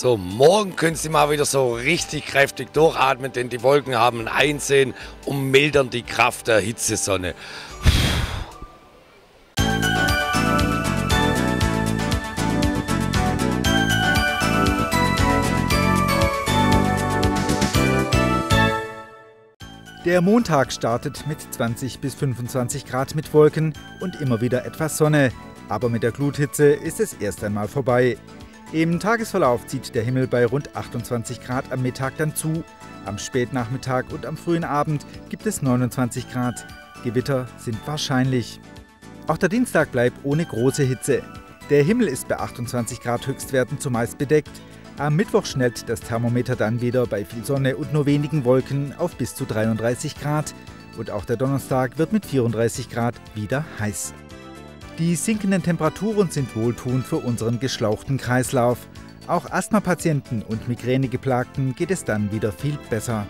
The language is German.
So, morgen können Sie mal wieder so richtig kräftig durchatmen, denn die Wolken haben ein Einsehen und mildern die Kraft der Hitzesonne. Der Montag startet mit 20 bis 25 Grad mit Wolken und immer wieder etwas Sonne. Aber mit der Gluthitze ist es erst einmal vorbei. Im Tagesverlauf zieht der Himmel bei rund 28 Grad am Mittag dann zu. Am Spätnachmittag und am frühen Abend gibt es 29 Grad. Gewitter sind wahrscheinlich. Auch der Dienstag bleibt ohne große Hitze. Der Himmel ist bei 28 Grad Höchstwerten zumeist bedeckt. Am Mittwoch schnellt das Thermometer dann wieder bei viel Sonne und nur wenigen Wolken auf bis zu 33 Grad. Und auch der Donnerstag wird mit 34 Grad wieder heiß. Die sinkenden Temperaturen sind wohltuend für unseren geschlauchten Kreislauf. Auch Asthmapatienten und Migränegeplagten geht es dann wieder viel besser.